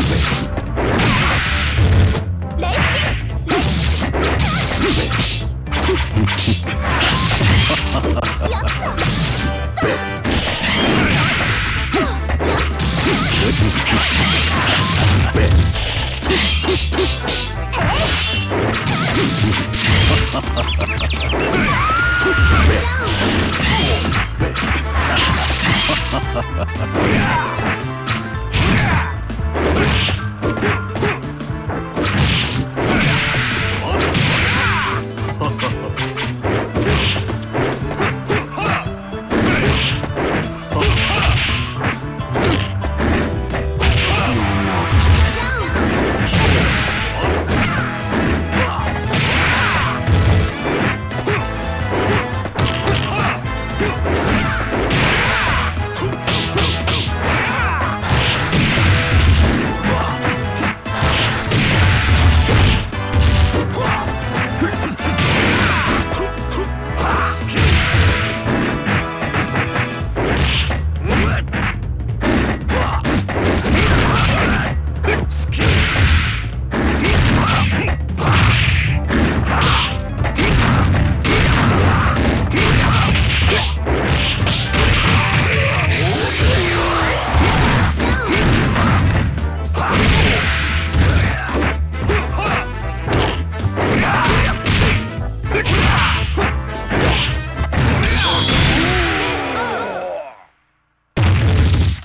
Stupid!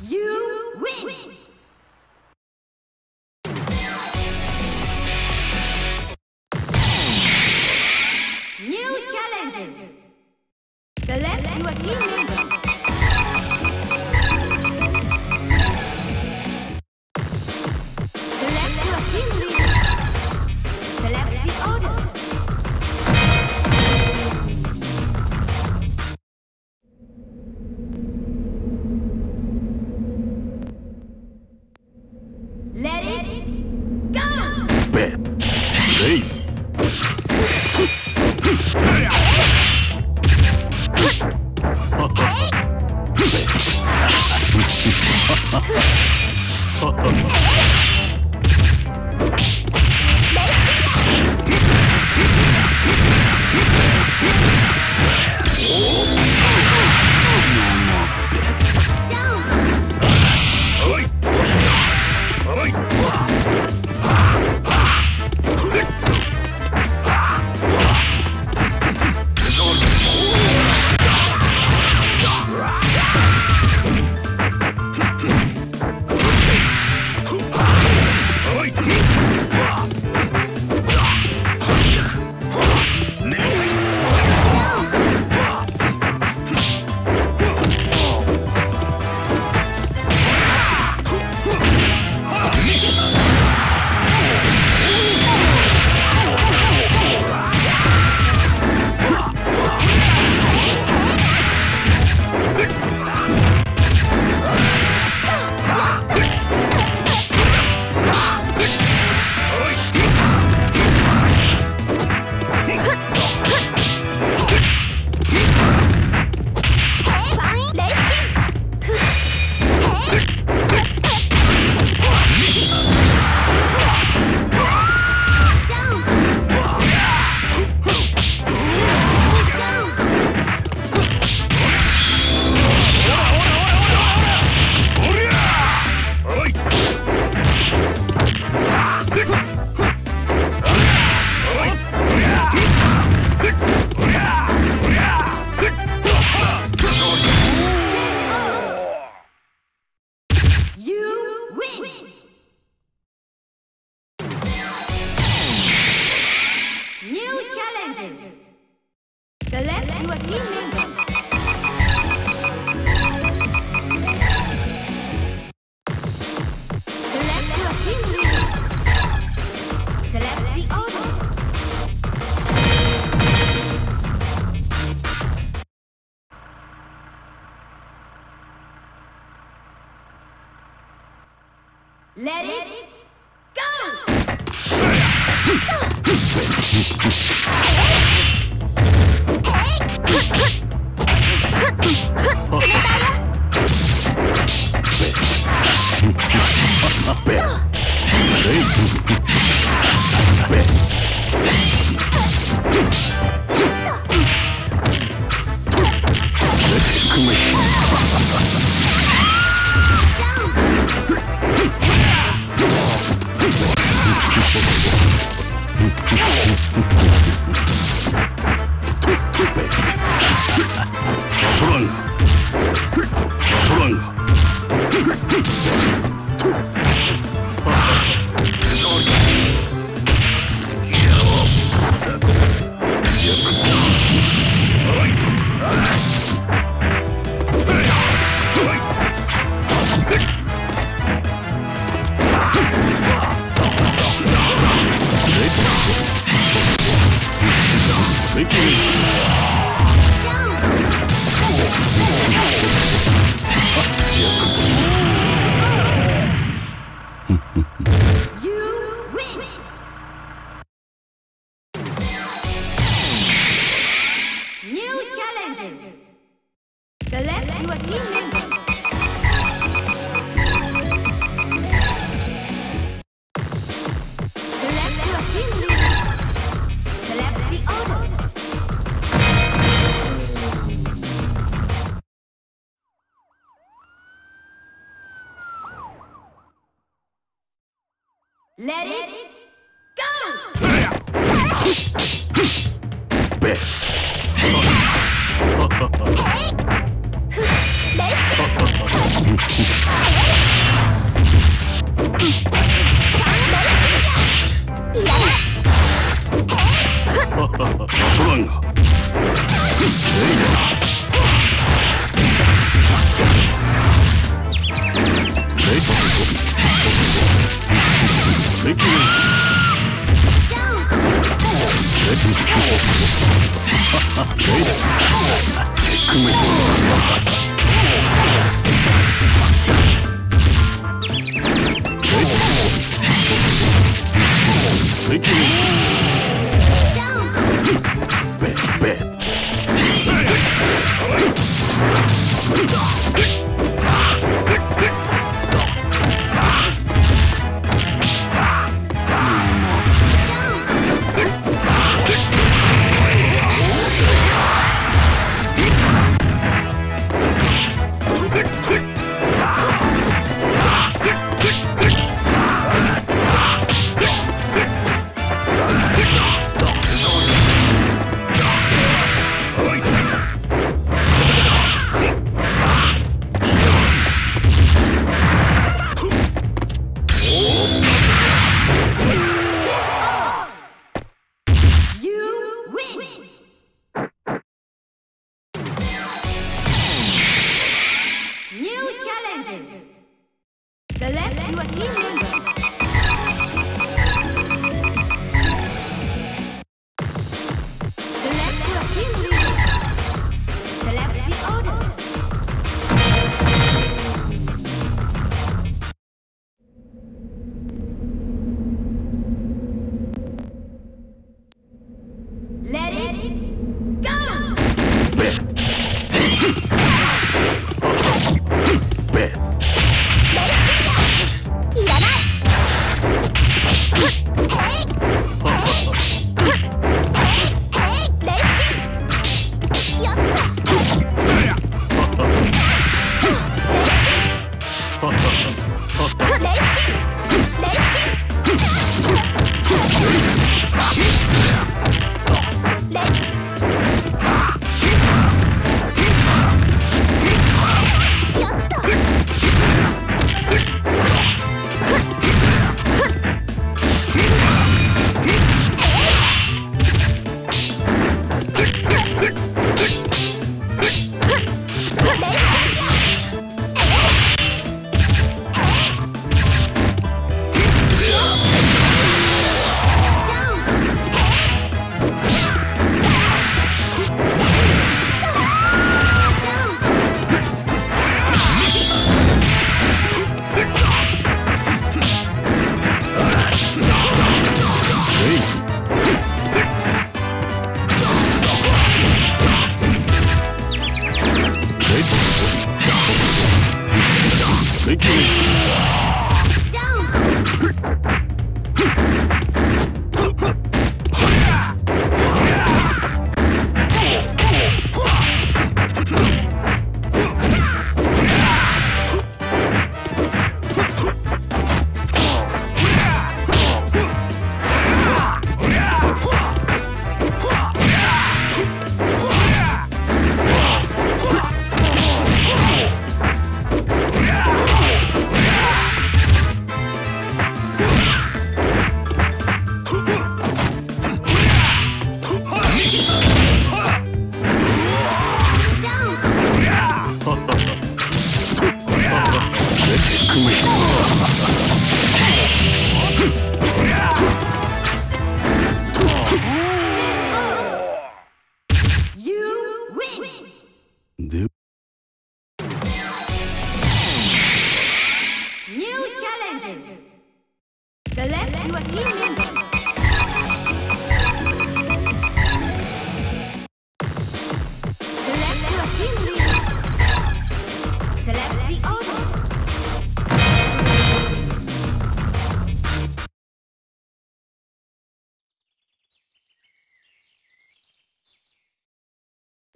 You マンが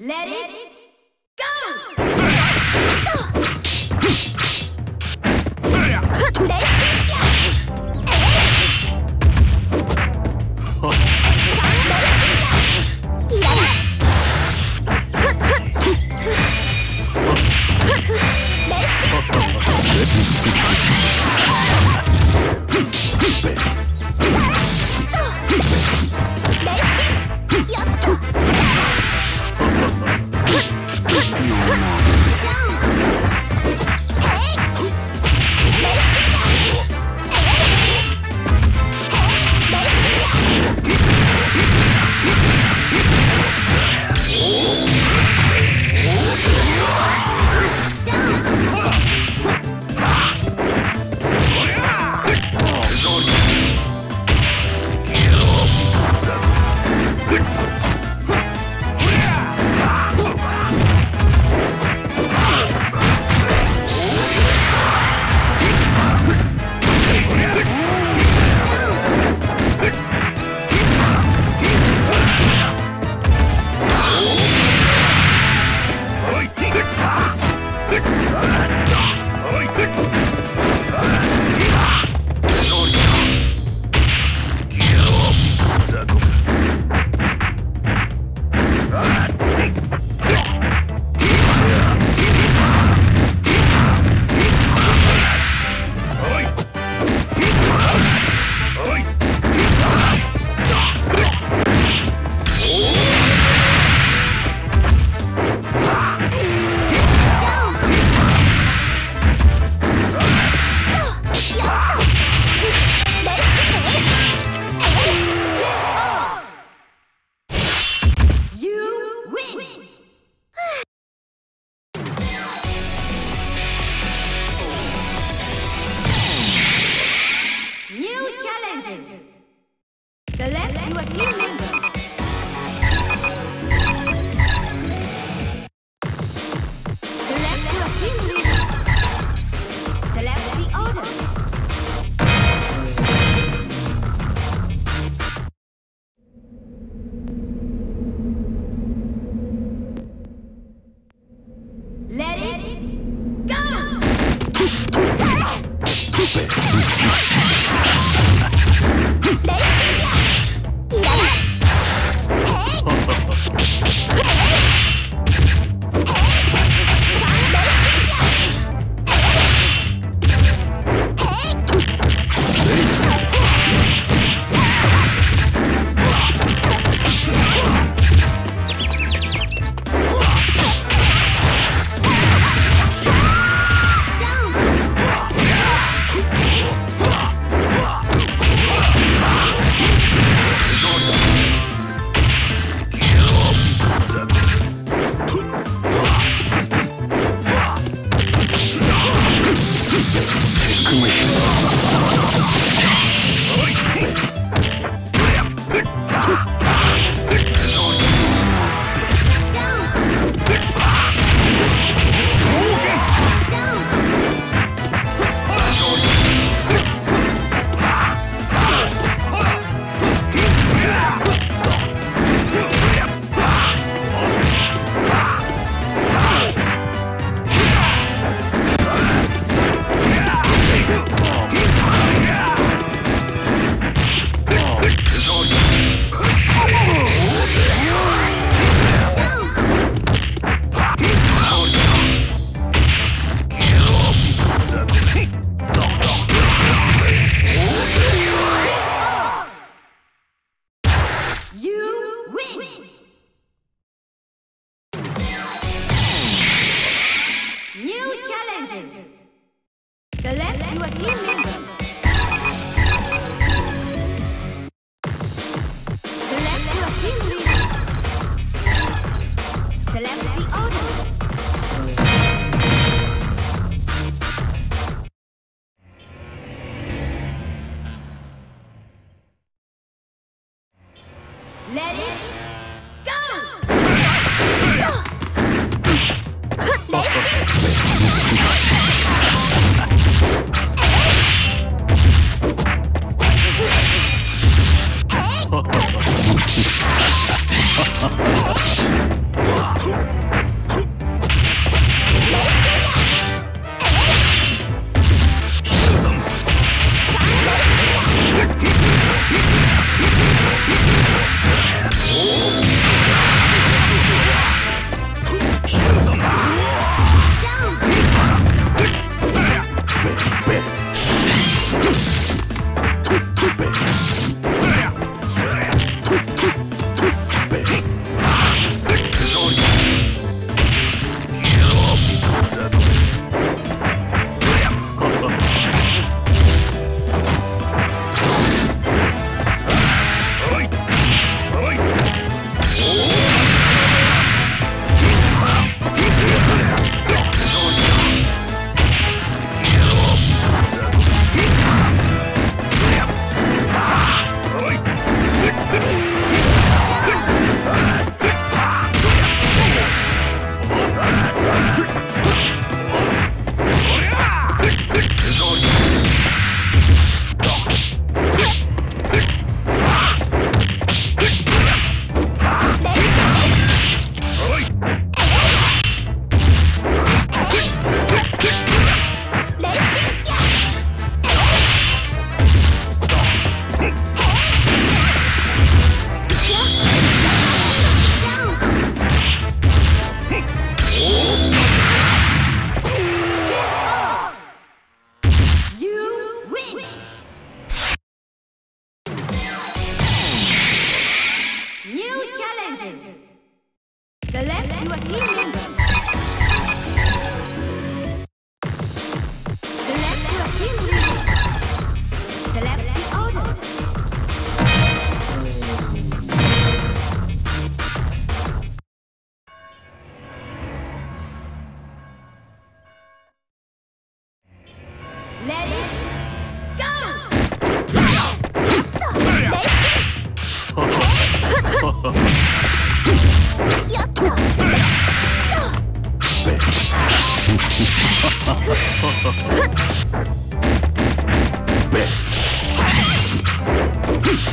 Let it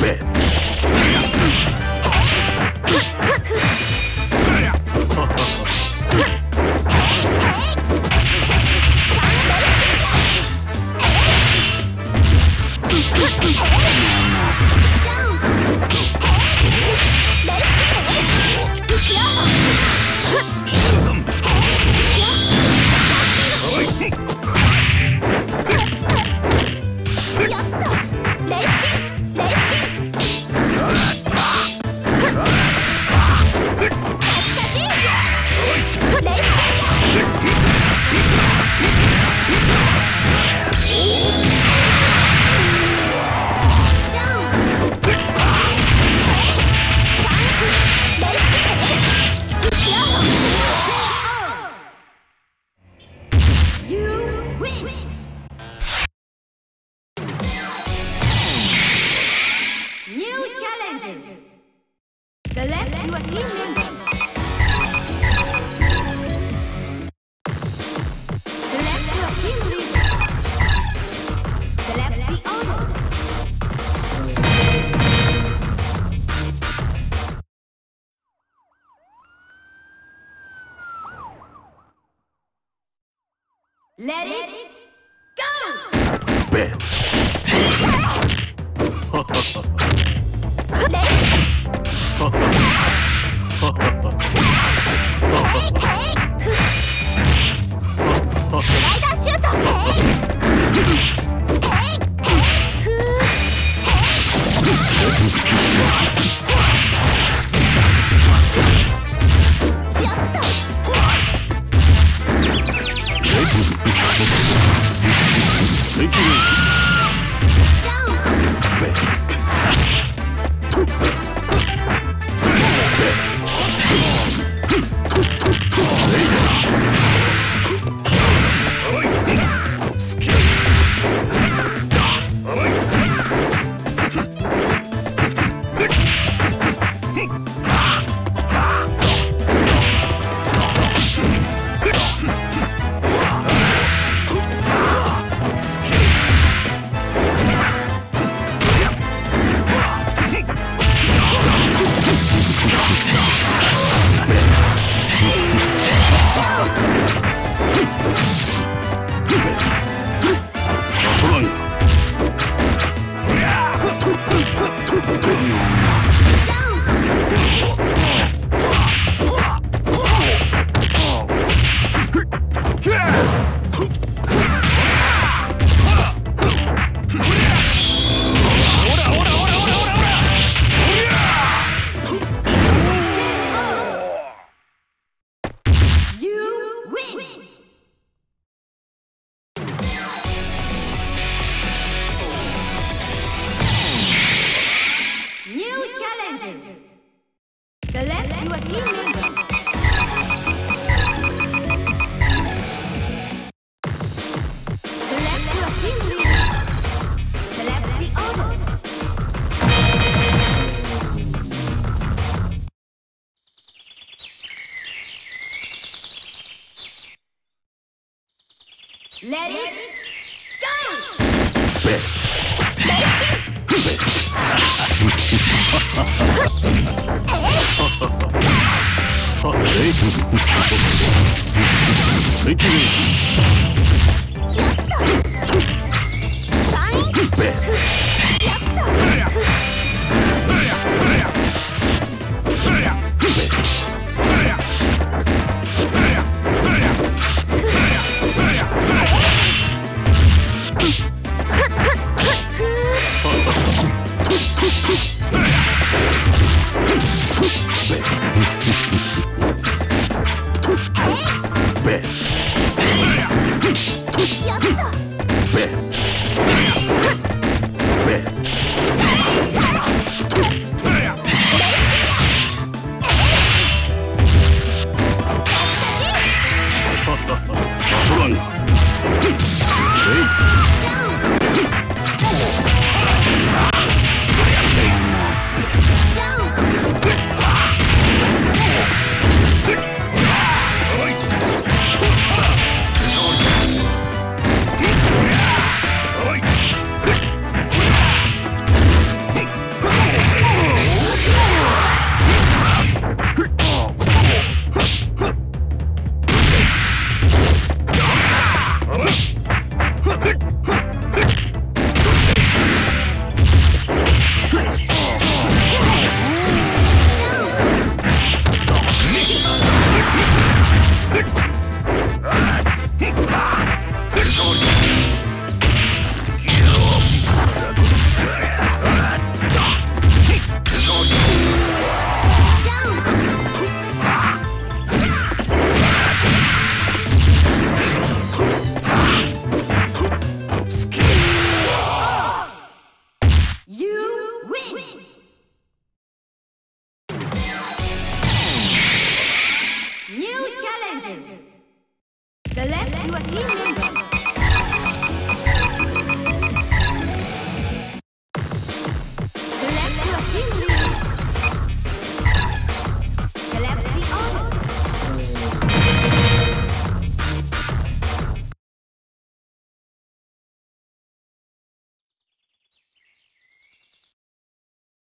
bed. Let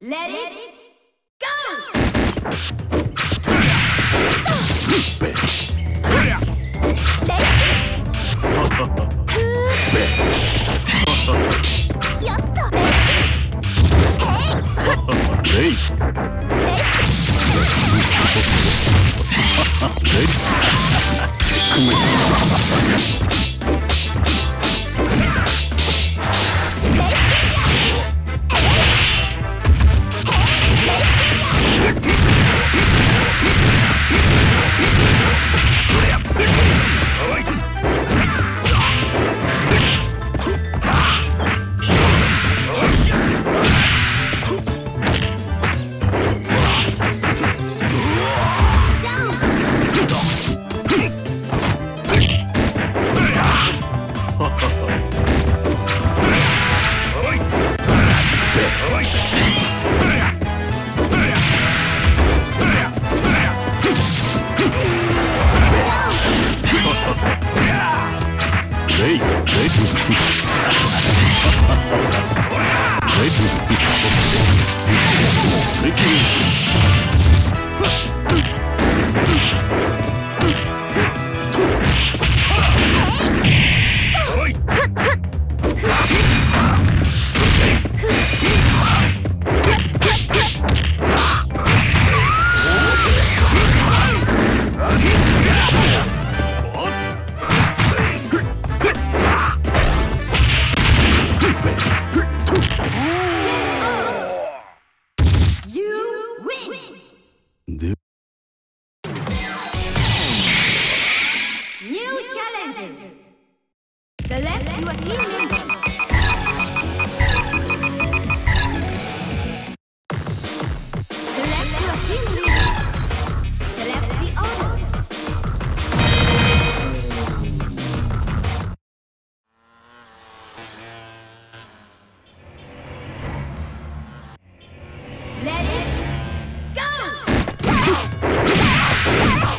Let it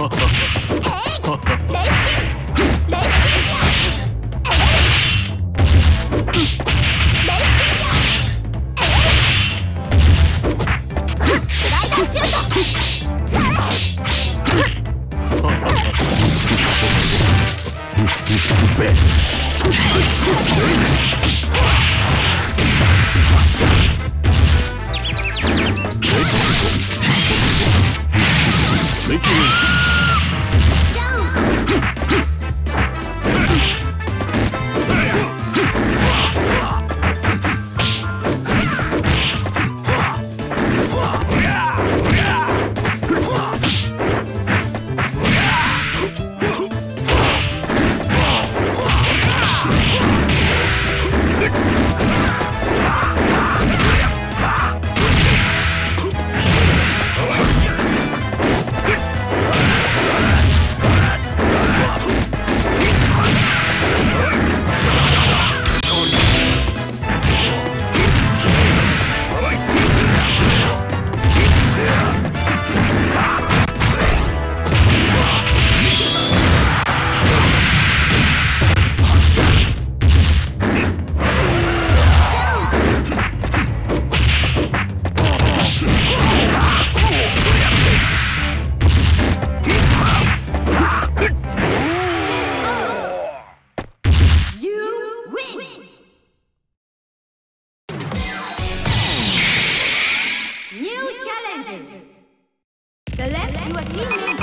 ハハハ。Legend. The left, you are teammate.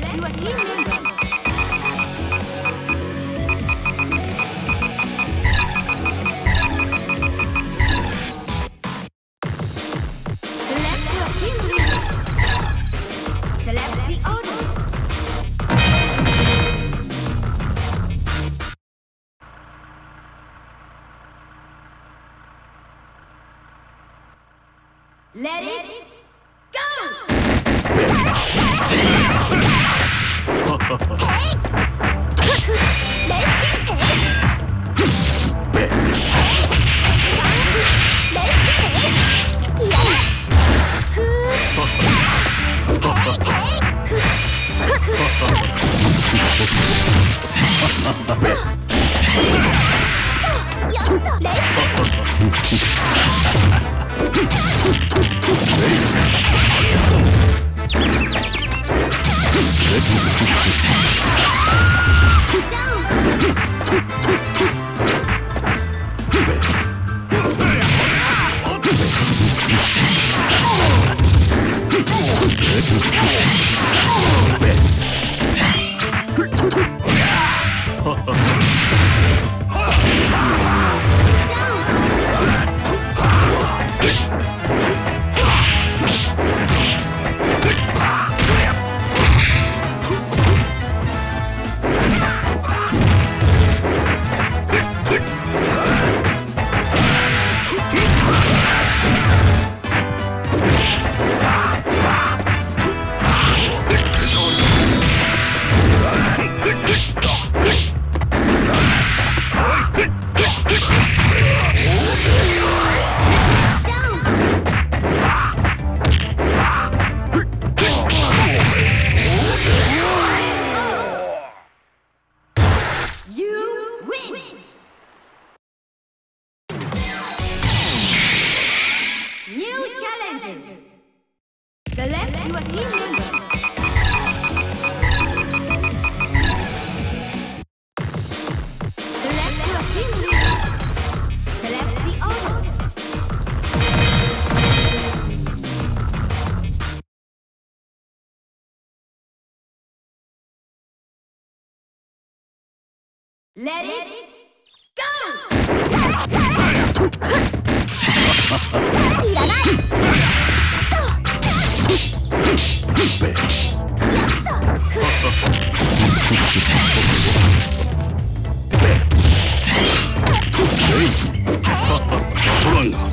You are teaming. Let it go! いらないトランが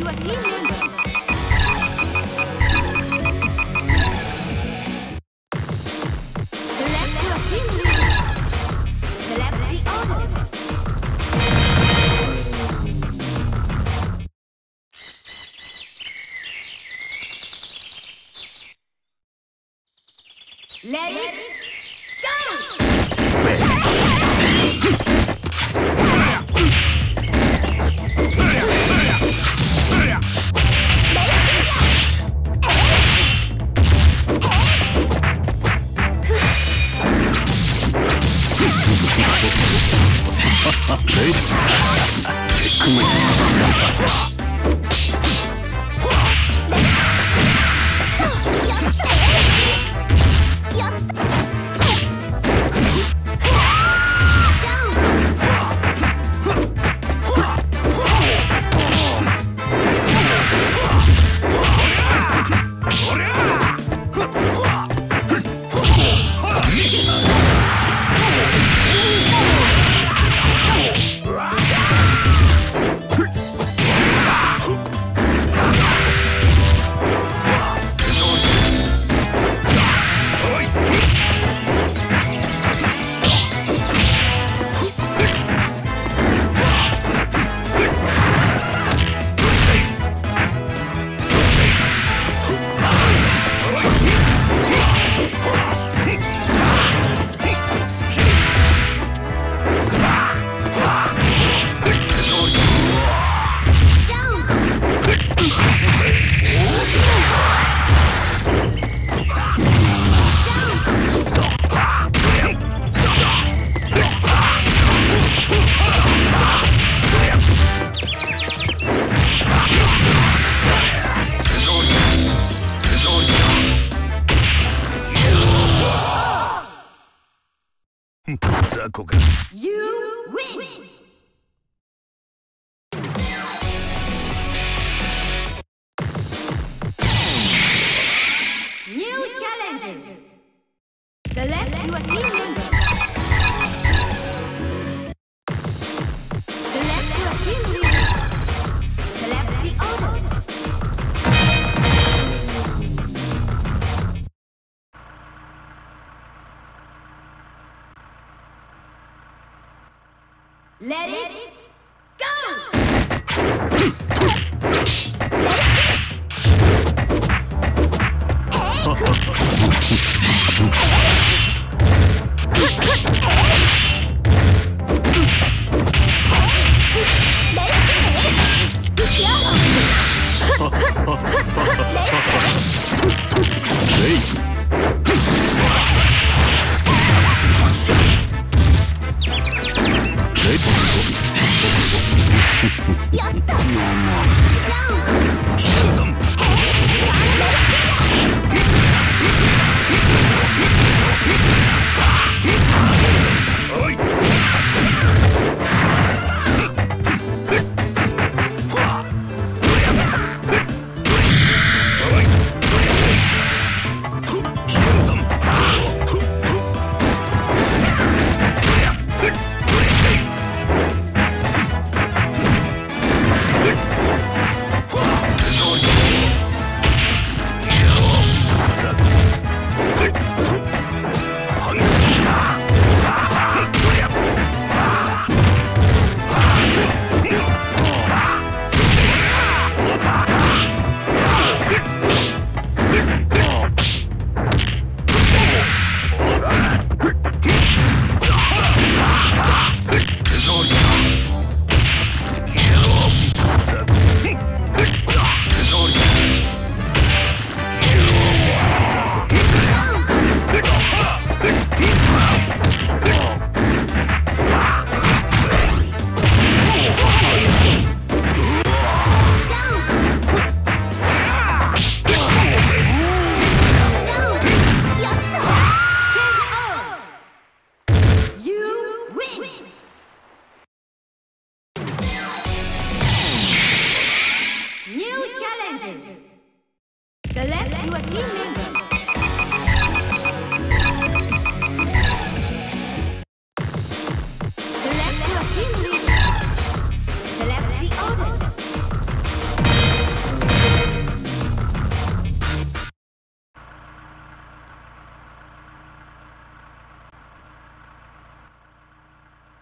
You are team member. Let it Let it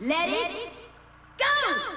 Let it go!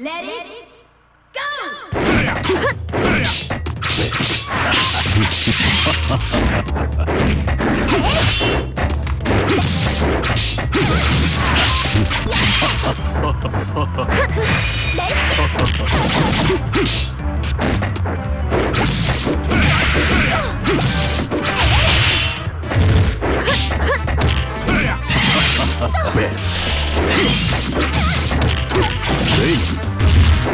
Let, Let it, go! Best. Hey! Go!